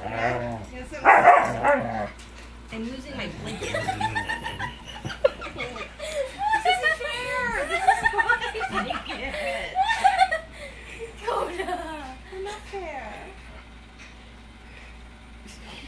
I'm losing my blanket. this isn't fair. This is my blanket. Coda. Not fair.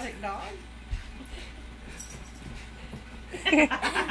đó đó.